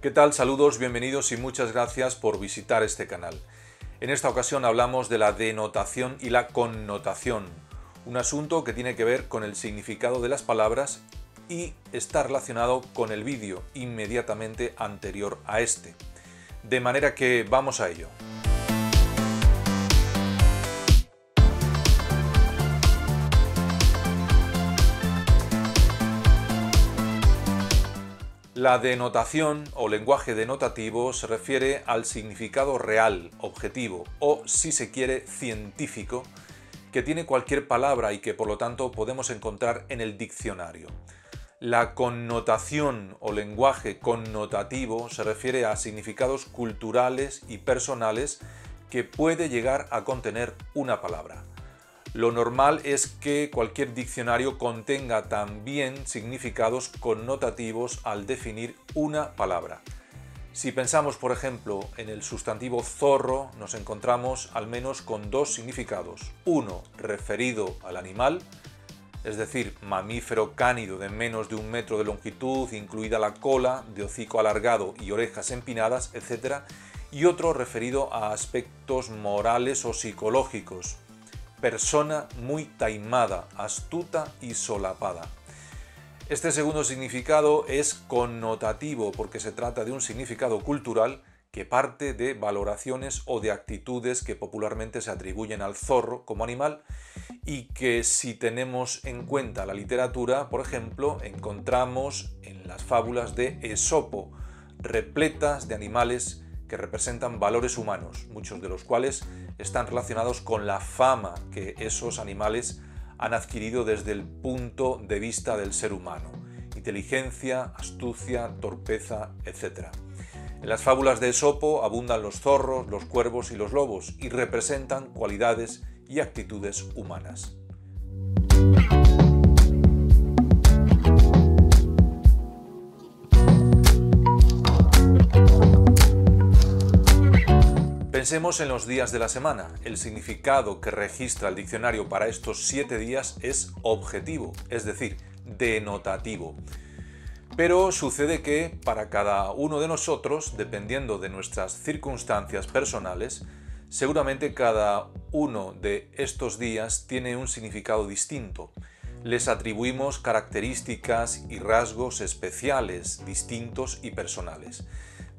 ¿Qué tal? Saludos, bienvenidos y muchas gracias por visitar este canal. En esta ocasión hablamos de la denotación y la connotación, un asunto que tiene que ver con el significado de las palabras y está relacionado con el vídeo inmediatamente anterior a este. De manera que vamos a ello. La denotación o lenguaje denotativo se refiere al significado real, objetivo o, si se quiere, científico que tiene cualquier palabra y que por lo tanto podemos encontrar en el diccionario. La connotación o lenguaje connotativo se refiere a significados culturales y personales que puede llegar a contener una palabra. Lo normal es que cualquier diccionario contenga también significados connotativos al definir una palabra. Si pensamos, por ejemplo, en el sustantivo zorro, nos encontramos al menos con dos significados. Uno, referido al animal, es decir, mamífero cánido de menos de un metro de longitud, incluida la cola, de hocico alargado y orejas empinadas, etc. Y otro referido a aspectos morales o psicológicos, persona muy taimada, astuta y solapada. Este segundo significado es connotativo porque se trata de un significado cultural que parte de valoraciones o de actitudes que popularmente se atribuyen al zorro como animal y que si tenemos en cuenta la literatura, por ejemplo, encontramos en las fábulas de Esopo, repletas de animales que representan valores humanos, muchos de los cuales están relacionados con la fama que esos animales han adquirido desde el punto de vista del ser humano. Inteligencia, astucia, torpeza, etc. En las fábulas de Esopo abundan los zorros, los cuervos y los lobos y representan cualidades y actitudes humanas. Pensemos en los días de la semana. El significado que registra el diccionario para estos siete días es objetivo, es decir, denotativo. Pero sucede que para cada uno de nosotros, dependiendo de nuestras circunstancias personales, seguramente cada uno de estos días tiene un significado distinto. Les atribuimos características y rasgos especiales, distintos y personales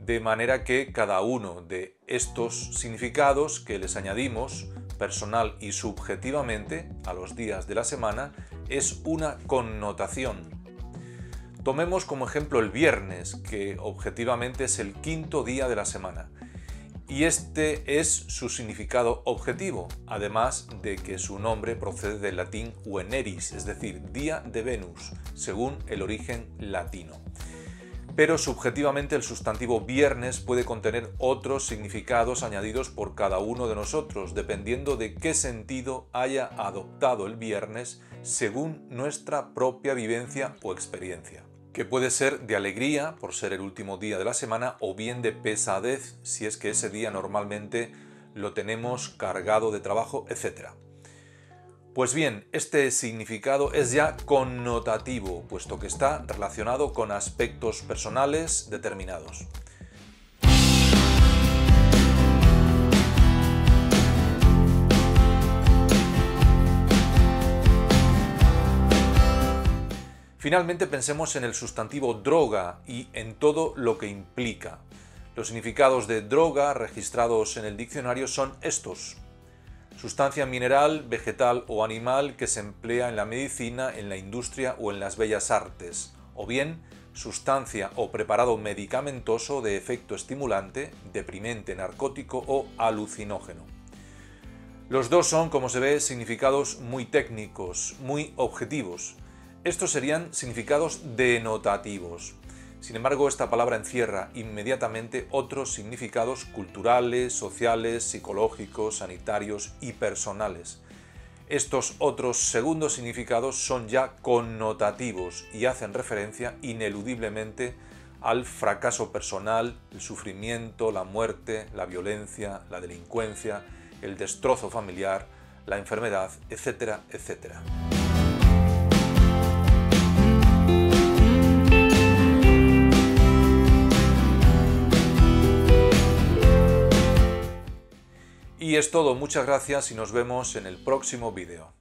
de manera que cada uno de estos significados que les añadimos personal y subjetivamente a los días de la semana es una connotación. Tomemos como ejemplo el viernes, que objetivamente es el quinto día de la semana. Y este es su significado objetivo, además de que su nombre procede del latín Veneris, es decir, día de Venus, según el origen latino. Pero subjetivamente el sustantivo viernes puede contener otros significados añadidos por cada uno de nosotros, dependiendo de qué sentido haya adoptado el viernes según nuestra propia vivencia o experiencia, que puede ser de alegría por ser el último día de la semana o bien de pesadez si es que ese día normalmente lo tenemos cargado de trabajo, etc. Pues bien, este significado es ya connotativo, puesto que está relacionado con aspectos personales determinados. Finalmente pensemos en el sustantivo droga y en todo lo que implica. Los significados de droga registrados en el diccionario son estos sustancia mineral, vegetal o animal que se emplea en la medicina, en la industria o en las bellas artes, o bien sustancia o preparado medicamentoso de efecto estimulante, deprimente, narcótico o alucinógeno. Los dos son, como se ve, significados muy técnicos, muy objetivos. Estos serían significados denotativos. Sin embargo, esta palabra encierra inmediatamente otros significados culturales, sociales, psicológicos, sanitarios y personales. Estos otros segundos significados son ya connotativos y hacen referencia ineludiblemente al fracaso personal, el sufrimiento, la muerte, la violencia, la delincuencia, el destrozo familiar, la enfermedad, etcétera, etcétera. Es todo, muchas gracias y nos vemos en el próximo vídeo.